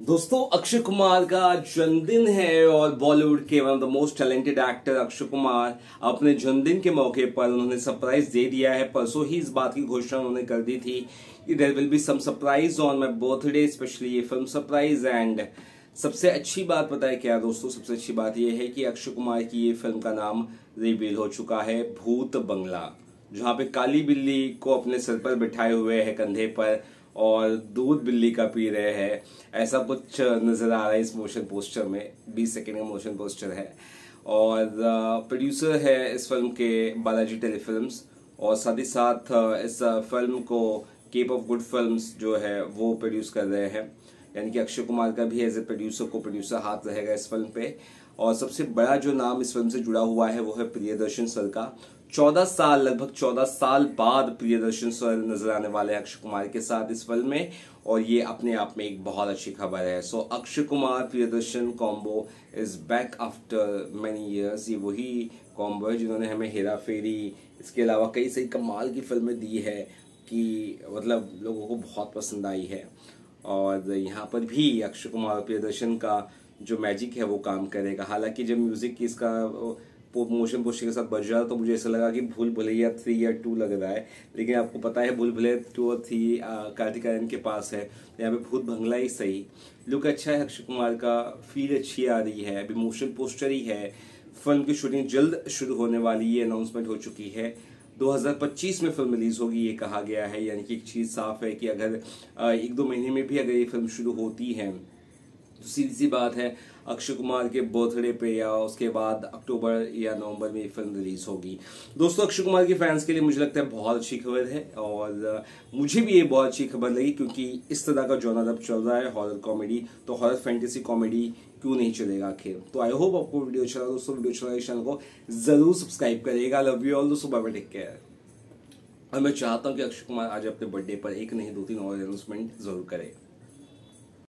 दोस्तों, अक्षय कुमार का जन्मदिन है और बॉलीवुड के one of the most talented actor Akshay Kumar अपने जन्मदिन के मौके पर उन्होंने सरप्राइज़ दे दिया है। परसों ही इस बात की घोषणा उन्होंने कर दी थी कि there will be some surprise on my birthday specially ये फ़िल्म सरप्राइज़ एंड सबसे अच्छी बात पता है क्या दोस्तों? सबसे अच्छी बात यह है कि अक्षय कुमार की ये फ़िल्म का नाम रिवील हो चुका है, भूत बंगला, जहाँ पे काली बिल्ली को अपने सर पर बिठाए हुए है कंधे पर और दूध बिल्ली का पी रहे हैं। ऐसा कुछ नज़र आ रहा है इस मोशन पोस्टर में। 20 सेकेंड का मोशन पोस्टर है। और प्रोड्यूसर है इस फ़िल्म के बालाजी टेली फ़िल्म और साथ ही साथ इस फ़िल्म को केप ऑफ़ गुड फ़िल्म जो है, वो प्रोड्यूस कर रहे हैं। यानी कि अक्षय कुमार का भी एज ए प्रोड्यूसर को प्रोड्यूसर हाथ रहेगा इस फ़िल्म पे। और सबसे बड़ा जो नाम इस फ़िल्म से जुड़ा हुआ है, वो है प्रियदर्शन सर का। चौदह साल, लगभग चौदह साल बाद प्रियदर्शन सर नज़र आने वाले हैं अक्षय कुमार के साथ इस फ़िल्म में। और ये अपने आप में एक बहुत अच्छी खबर है। So Akshay Kumar Priyadarshan combo is back after many years ये वही कॉम्बो है जिन्होंने हमें हेरा फेरी। इसके अलावा कई सही कमाल की फ़िल्में दी है कि मतलब लोगों को बहुत पसंद आई है। और यहाँ पर भी अक्षय कुमार प्रियदर्शन का जो मैजिक है वो काम करेगा। हालाँकि जब म्यूज़िक इसका मोशन पोस्टर के साथ बज रहा तो मुझे ऐसा लगा कि भूल भुलैया थ्री या टू लग रहा है। लेकिन आपको पता है, भूल भुलैया टू और थ्री कार्तिक आर्यन के पास है। तो यहाँ पे भूत भंगला ही सही। लुक अच्छा है अक्षय कुमार का फील अच्छी आ रही है। अभी मोशन पोस्टर ही है। फ़िल्म की शूटिंग जल्द शुरू होने वाली ये अनाउंसमेंट हो चुकी है। 2025 में फ़िल्म रिलीज़ होगी, ये कहा गया है। यानी कि एक चीज़ साफ़ है कि अगर एक दो महीने में भी अगर ये फ़िल्म शुरू होती है तो सीधी सी बात है, अक्षय कुमार के बर्थडे पे या उसके बाद अक्टूबर या नवंबर में फ़िल्म रिलीज़ होगी। दोस्तों, अक्षय कुमार के फैंस के लिए मुझे लगता है बहुत अच्छी खबर है और मुझे भी ये बहुत अच्छी खबर लगी क्योंकि इस तरह का जॉनर अब चल रहा है, हॉरर कॉमेडी। तो हॉरर फैंटेसी कॉमेडी क्यों नहीं चलेगा आखिर? तो आई होप आपको वीडियो अच्छा दोस्तों, वीडियो अच्छा चैनल को ज़रूर सब्सक्राइब करिएगा। लव यू ऑल दोस्तों बाय टेक केयर और मैं चाहता हूँ कि अक्षय कुमार आज अपने बर्थडे पर एक नहीं, दो, तीन और अनाउंसमेंट ज़रूर करें।